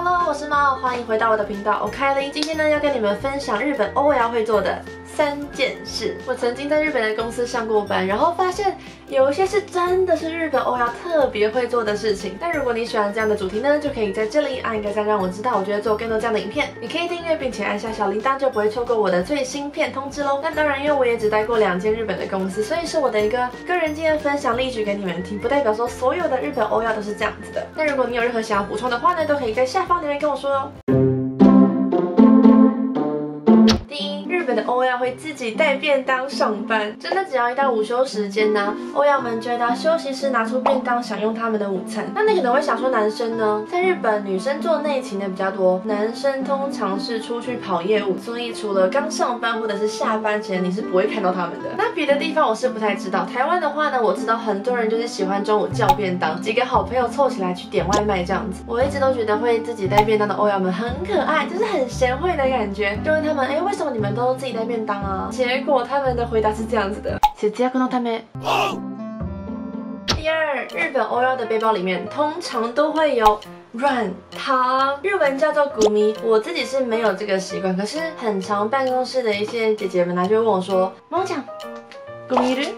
Hello，我是猫，欢迎回到我的频道。我开了，今天呢要跟你们分享日本 OL 会做的三件事。我曾经在日本的公司上过班，然后发现有一些是真的是日本 OL 特别会做的事情。但如果你喜欢这样的主题呢，就可以在这里按一个赞，让我知道我觉得做更多这样的影片。你可以订阅并且按下小铃铛，就不会错过我的最新片通知喽。那当然，因为我也只待过两间日本的公司，所以是我的一个个人经验分享例举给你们听，不代表说所有的日本欧亚都是这样子的。那如果你有任何想要补充的话呢，都可以在下方留言跟我说哦。第一，本的欧亚会自己带便当上班，真的只要一到午休时间呢欧亚们就会到休息室拿出便当享用他们的午餐。那你可能会想说，男生呢，在日本女生做内勤的比较多，男生通常是出去跑业务，所以除了刚上班或者是下班前，你是不会看到他们的。那别的地方我是不太知道，台湾的话呢，我知道很多人就是喜欢中午叫便当，几个好朋友凑起来去点外卖这样子。我一直都觉得会自己带便当的欧亚们很可爱，就是很贤惠的感觉。就问他们，哎，为什么你们都自己带便当啊？结果他们的回答是这样子的：节约のため。第二，日本 OL 的背包里面通常都会有软糖，日文叫做谷米。我自己是没有这个习惯，可是很常办公室的一些姐姐们呢，就会问我说：“猫讲，谷米る？”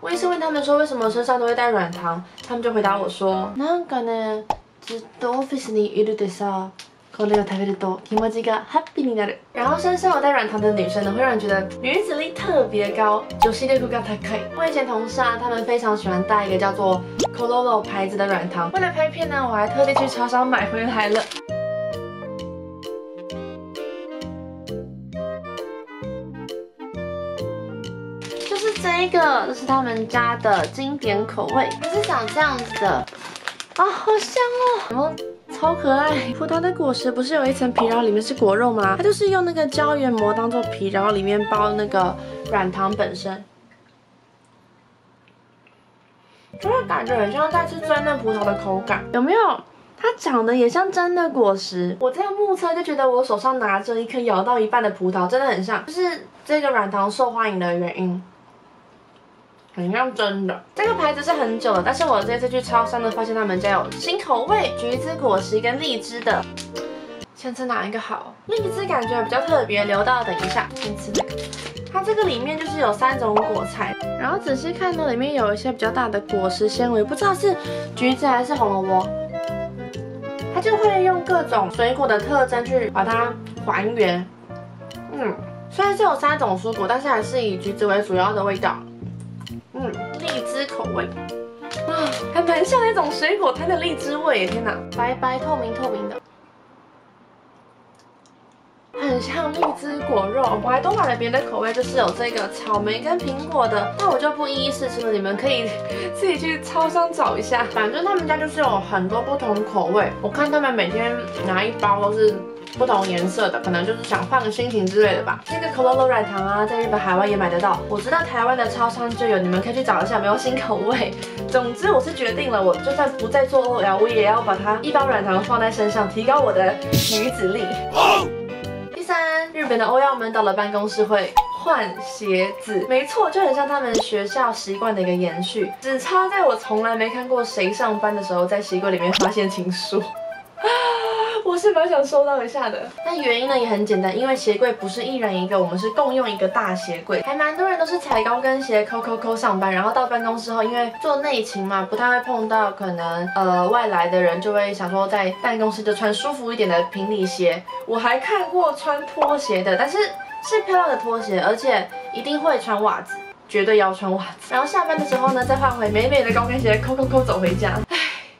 我也是问他们说为什么身上都会带软糖，他们就回答我说：“なんかね、ずっとオフィスにいるでさ。” これを食べると気持ちがハッピーになる。然后身上有带软糖的女生呢，会让人觉得女子力特别高，女子力が高い。我以前同事啊，他们非常喜欢带一个叫做 Kololo 牌子的软糖。为了拍片呢，我还特地去超商买回来了。就是这个，这是他们家的经典口味，它是长这样子的，啊，好香哦！什么？ 超可爱！葡萄的果实不是有一层皮，然后里面是果肉吗？它就是用那个胶原膜当做皮，然后里面包那个软糖本身，就会感觉很像在吃真的葡萄的口感，有没有？它长得也像真的果实，我这样目测就觉得我手上拿着一颗咬到一半的葡萄，真的很像，就是这个软糖受欢迎的原因。很像真的，这个牌子是很久了，但是我这次去超商呢，发现他们家有新口味，橘子果实跟荔枝的。先吃哪一个好？荔枝感觉比较特别，留到等一下。先吃这个，它这个里面就是有三种果材，然后仔细看呢，里面有一些比较大的果实纤维，不知道是橘子还是红萝卜。它就会用各种水果的特征去把它还原。嗯，虽然是有三种蔬果，但是还是以橘子为主要的味道。嗯，荔枝口味啊，还蛮像那种水果摊的荔枝味。天哪，白白透明透明的，很像荔枝果肉。我还多买了别的口味，就是有这个草莓跟苹果的，那我就不一一试吃了。你们可以 自己去超商找一下。反正他们家就是有很多不同口味，我看他们每天拿一包都是。不同颜色的，可能就是想换个心情之类的吧。那个 Kololo 软糖啊，在日本海外也买得到。我知道台湾的超商就有，你们可以去找一下有没有新口味。总之，我是决定了，我就算不再做 OL，我也要把它一包软糖放在身上，提高我的女子力。第三，日本的 OL 们到了办公室会换鞋子，没错，就很像他们学校习惯的一个延续，只差在我从来没看过谁上班的时候在鞋柜里面发现情书。我是蛮想收到一下的。那原因呢也很简单，因为鞋柜不是一人一个，我们是共用一个大鞋柜。还蛮多人都是踩高跟鞋抠抠抠上班，然后到办公室后，因为做内勤嘛，不太会碰到可能呃外来的人，就会想说在办公室就穿舒服一点的平底鞋。我还看过穿拖鞋的，但是是漂亮的拖鞋，而且一定会穿袜子，绝对要穿袜子。然后下班的时候呢，再换回美美的高跟鞋，抠抠抠走回家。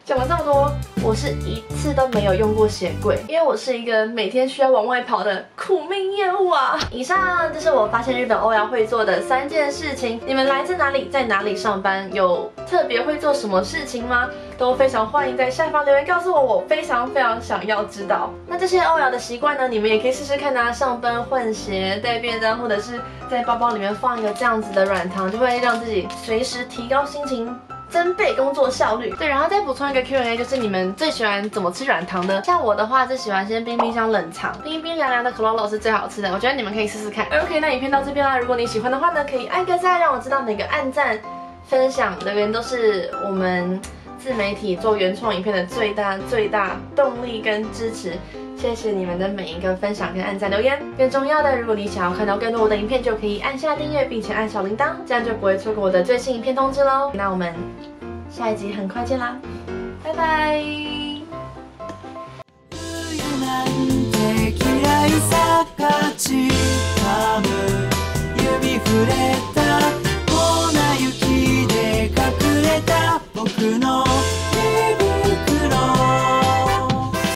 讲了这么多，我是一次都没有用过鞋柜，因为我是一个每天需要往外跑的苦命业务啊。以上就是我发现日本 OL 会做的三件事情。你们来自哪里，在哪里上班，有特别会做什么事情吗？都非常欢迎在下方留言告诉我，我非常非常想要知道。那这些 OL 的习惯呢，你们也可以试试看啊。上班换鞋、带便当，或者是在包包里面放一个这样子的软糖，就会让自己随时提高心情。增倍工作效率，对，然后再补充一个 Q&A，就是你们最喜欢怎么吃软糖的？像我的话，最喜欢先冰冰箱冷藏，冰冰凉凉的可乐乐是最好吃的，我觉得你们可以试试看。OK，那影片到这边啦，如果你喜欢的话呢，可以按个赞，让我知道每个按赞、分享、留言都是我们自媒体做原创影片的最大最大动力跟支持。谢谢你们的每一个分享跟按赞留言。更重要的，如果你想要看到更多我的影片，就可以按下订阅，并且按小铃铛，这样就不会错过我的最新影片通知喽。那我们下一集很快见啦，拜拜。